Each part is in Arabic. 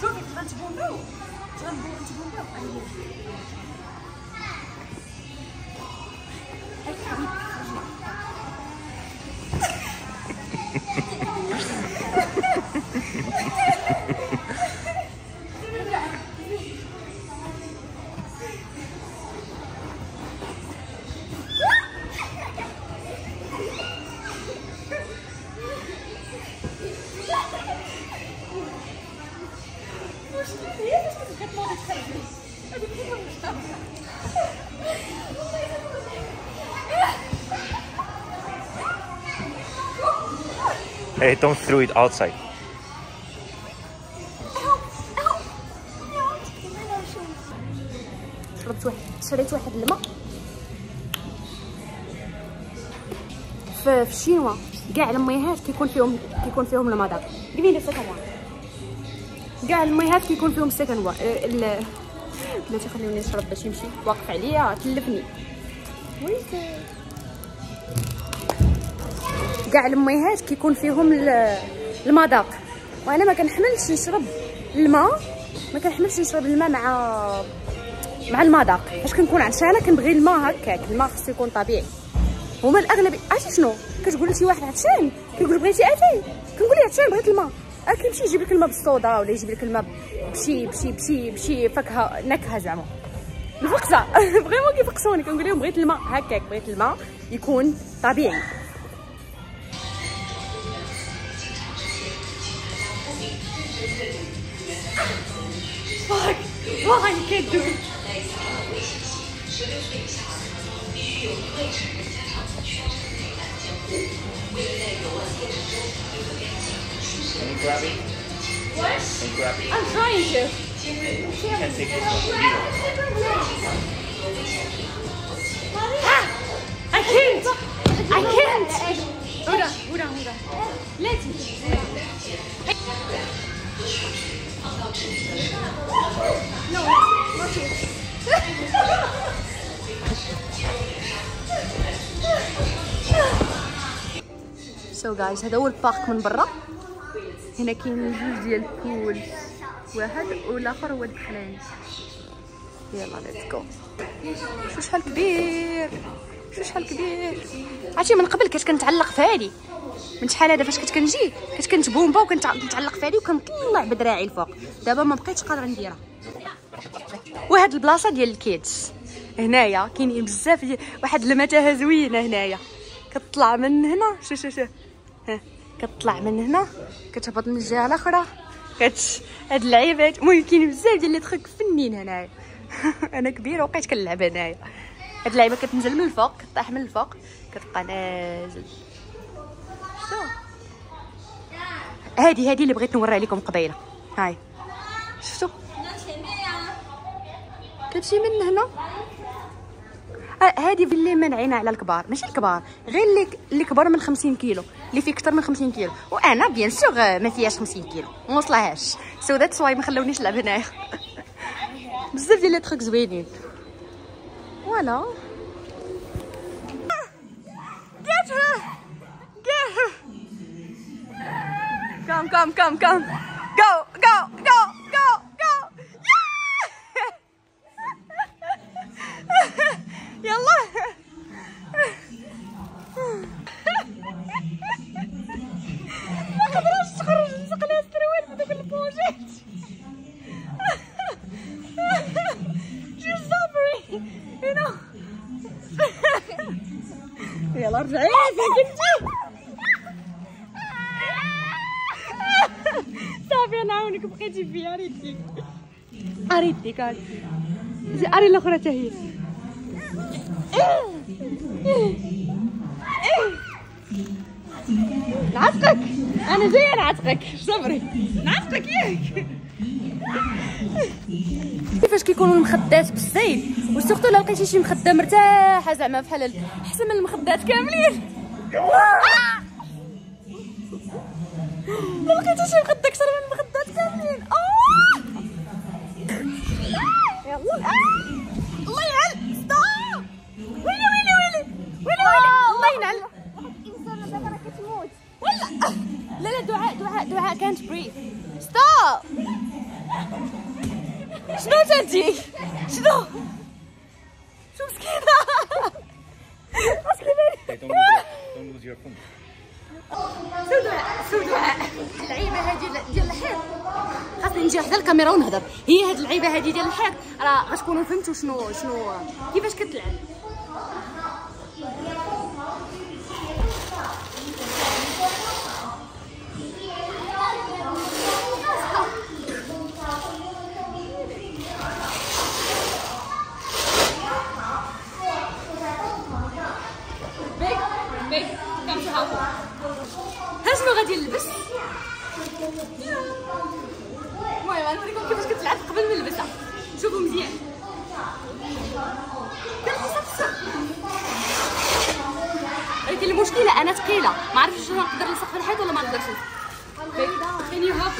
شوفي غنتبونبو غنتبونبو Hey, don't throw it outside. شريت واحد الماء في الشينوا. كاع الميهات كيكون فيهم كيكون فيهم المذاق. قبيل لي السكن كاع الميهات كيكون فيهم السكن وا ال بلاتي خليوني نشرب باش يمشي. واقف عليا تلفني كاع الميهات كيكون فيهم ال- المذاق. وأنا ما كنحملش نشرب الماء ما كنحملش نشرب الماء مع مع المذاق. فاش كنكون عطشانه كنبغي الماء هكاك. الماء خصو يكون طبيعي. هما الأغلب عرفتي شنو؟ كتقول لشي واحد عطشان كيقول بغيتي أتاي؟ كنقول له عطشان بغيت الماء آه كيمشي يجيب لك الماء بالصودا ولا يجيب لك الماء بشي بشي بشي بشي فاكهة نكهه زعما. الفقصه vraiment كيفقصوني كنقول لهم بغيت الماء هكاك بغيت الماء يكون طبيعي? Can you grab it? What? Can you grab it? I'm trying to. You can take this one. Ah! I can't! I can't! هدى هدى هدى لازم No, not you. سو جايز هذا هو البارك من برا هنا كاين جوج ديال البول. واحد والآخر هو الدخلان يلا let's go شو شحال كبير؟ شو شحال كبير؟ عرفتي من قبل كنت كنتعلق في هادي. من شحال هذا؟ فاش كنت كنجي كنت كنتبومبا وكنت كنتعلق في هادي وكنطلع بدراعي الفوق. دابا ما بقيتش قادرة نديرها. وهاد البلاصة ديال ال kids هنايا كاينين بزاف واحد المتاهة زوينة هنايا. كتطلع من هنا. شو شو شو. ها. كتطلع من هنا كتهبط من الجهة الأخرى. كت هاد اللعيبات المهم كاين بزاف ديال لي تخيك فنين هنايا. أنا كبيرة وبقيت كنلعب هنايا. هاد اللعيبة كتنزل من الفوق كطيح من الفوق كتبقى نازل. شتو؟ هادي هادي اللي بغيت نوريها لكم قبيلة. هاي. شفتوا كتجي من هنا. آه، هادي اللي منعينا على الكبار. ماشي الكبار. غير اللي اللي كبر من 50 كيلو اللي فيه أكثر من 50 كيلو. وأنا bien sûr ما فيهاش 50 كيلو. ما وصلهاش. so that's why ما خلونيش نلعب هنايا. بزاف ديال les trucs زوينين. voilà Get her! Get her! Come, come, come, come! يلا رجعي فين كنتي صافي أنا عاونك بقيتي فيا ريتك اريتك اريتك اري الأخرى حتى هي. نعتقك أنا جاية نعتقك صبري. نعتقك ياك. كيفاش كيكونوا المخدات بالصيف وسورتو لو لقيتي شي مخده مرتاحه زعما بحال ال- احسن من المخدات كاملين. آه! ما لقيتي شي مخده أكثر من المخدات كاملين. آه! يلا. آه! الله ستوب ويلي ويلي ويلي. ويلي ويلي. الله ينعل. واحد الإنسان دابا راه كتموت. ولا. لا لا دعاء دعاء دعاء كانت بريف ستوب شنو تنتي شنو؟ شو مسكينة؟ Hey, don't, lose your, don't lose your phone. so دعاء so دعاء اللعيبه ديال الحيط خاصني نجي حدا الكاميرا ونهضر. هي هاد اللعيبة هذه ديال الحيط راه غتكونوا فهمتوا شنو شنو كيفاش كتلعب. شنو غادي نلبس؟ المهم غنوريكم كيفاش كتلعب قبل ما نلبسها. شوفوا مزيان. ولكن المشكلة أنا ثقيلة. ما عرفتش واش نقدر نلصق في الحيط ولا ما نقدرش you have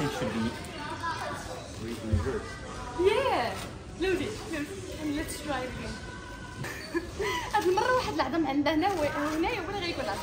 think should be re- reversed. Yeah. It. And let's try again. هاد المرة واحد العظم عندنا هنا هنايا ولا غيكون عظم.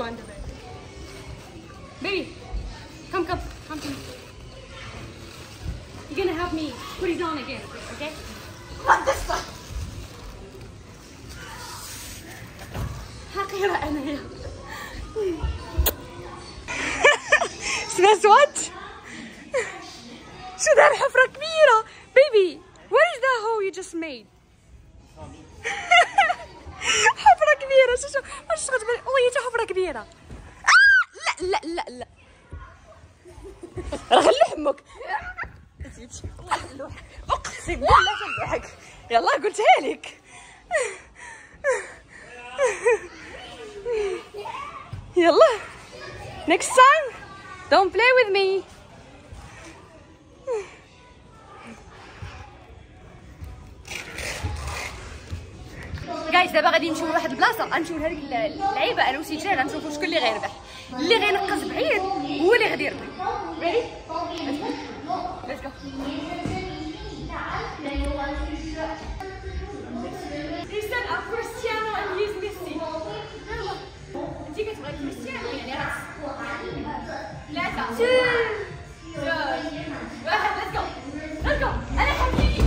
نمشي next one Baby, come, come, come to me. You're gonna help me put it on again, okay? Not this one. حقيرة أنا يا سمعت وات؟ شو دار حفرة كبيرة Baby, what is that hole you just made? حفرة كبيرة شو شو واش غتبان وهي حتى حفرة كبيرة؟ آه! لا لا لا لا. راه غير حمك أقسم بالله تنلوحك يلا قلتها لك. يلا. Next time don't play with me. Guys دابا غادي نمشيو لواحد البلاصة. غنمشيو لهذيك اللعيبة. أنا وسجال غنشوفوا شكون اللي غيربح. اللي غينقص بعيد هو اللي غادي يربح. ready let's go Cristiano كتبغي كريستيانو. ثلاثة. جوج. واحد. Let's go. Let's go. أنا حبيبي.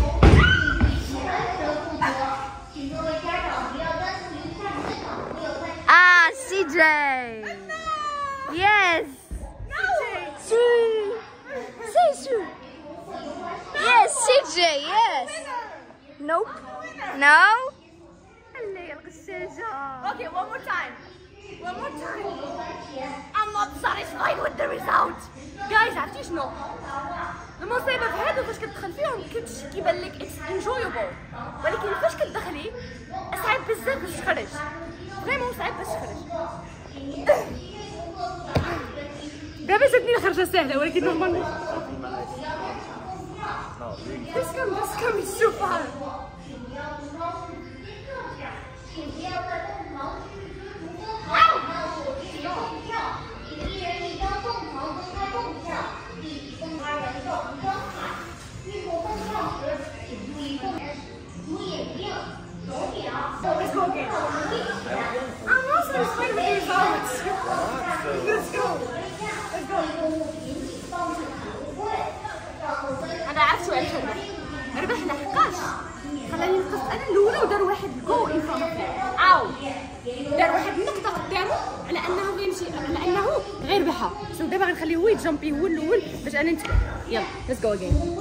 Ah, CJ. Yes. Si. C'est sûr. Yes, CJ. Yes. Nope. No. اللي القشاجة. Okay, one more time. One more time. I'm not satisfied with the result. Guys, عرفتي شنو؟ المصيبة في هادو فاش كتش كيبان لك it's enjoyable ولكن فاش كتدخلي صعيب بزاف باش تخرج. vraiment صعيب باش تخرج. دابا جاتني الخرجة سهلة ولكن normalement I'm أنا عارفة شو ربحنا 11 خلاني نقص. أنا الأولى ودار واحد. جو دار واحد النقطة قدامه على أنه غير بحا سو دابا غنخليه هو يتجامبي هو الأول باش أنا نتبع يلا ليتس جو أجين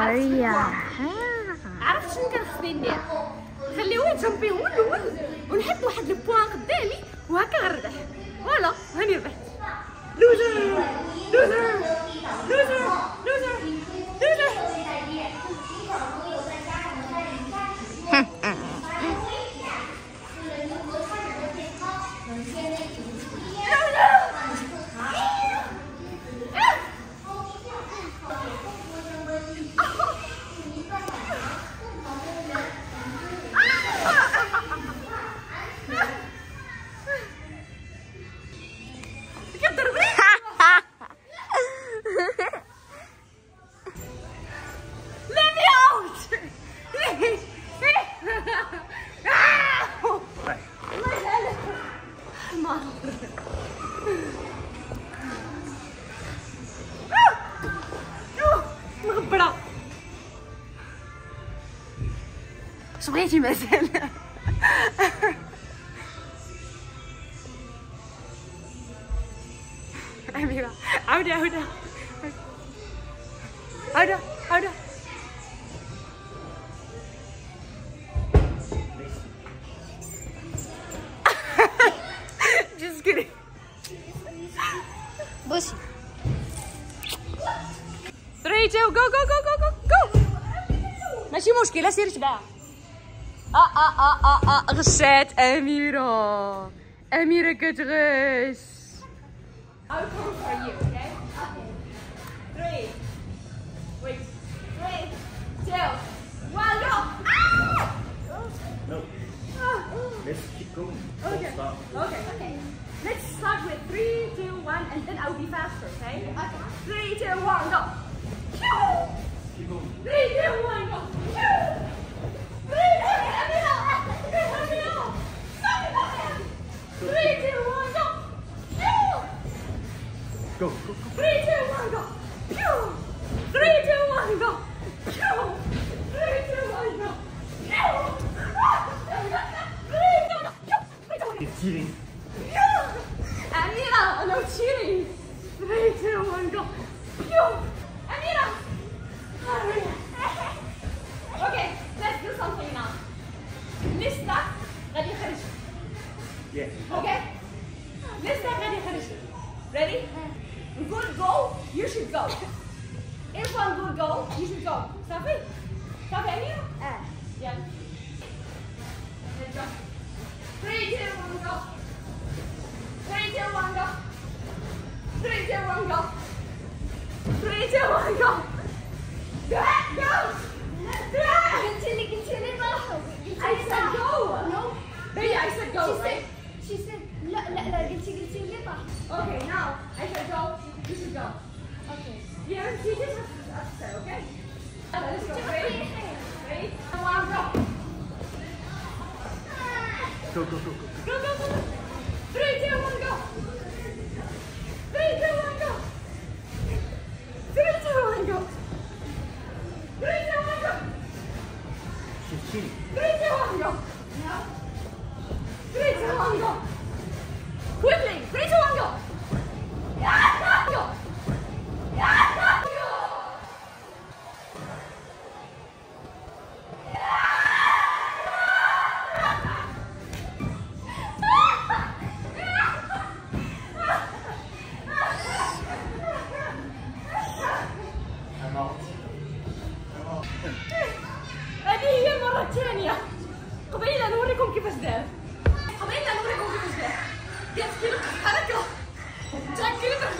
Maria. عرفت شنو كان خصني ندير؟ خليوه يجامبي هو الأول ونحط واحد le point قدامي وهكا غنربح voilà هاني ربحت. loser loser شو بغيتي مازال أميرة عودة عودة عودة عودة Just kidding. بصي 3 2 جو جو جو جو جو جو ماشي مشكلة سير Ah, ah, ah, ah, ah. Gezet, Emira. Emira, get rust. I'll come for you, okay? Okay. Three. Wait. Three, two, one, go. Ah! No. Ah. Let's keep going. Okay. Okay. Okay. Let's start with three, two, one, and then I'll be faster, okay? Okay. Three, two, one, go. Keep going. Three, two, one, go. Yeah. Okay? Let's start ready, Kharishi. Ready? Good go, you should go. If one good go, you should go. Safi? Safi, are you? Uh. Yeah. Let's go. Three, two, one, go. Three, two, one, go. Three, two, one, go. Three, two, one, go. That goes. That. Continue, continue, go. I said go. No. Baby, I said go, right? She said. Okay, now I shall go. You should go. Okay. Yeah, she just has to upset, okay? Let's go. Go. Go, go, go, go. Go, go, go, go. 이거. يسكي لك حركة جاكي لك الجون هذا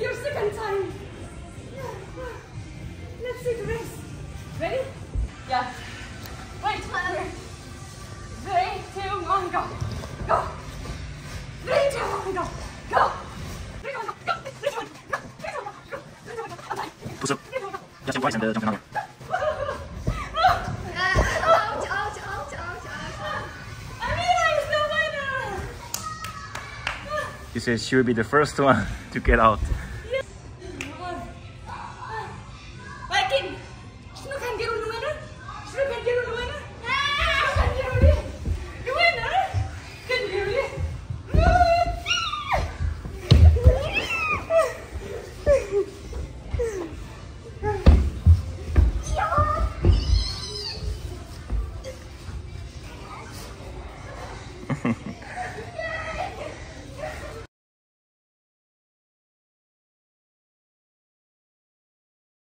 Your second time. Let's see the rest. Ready? Yeah. Wait, Flounder. Three, two, one, go. Go. Three, two, one, go. Go. Push up. Just twice and uh, says she'll be the first one to get out.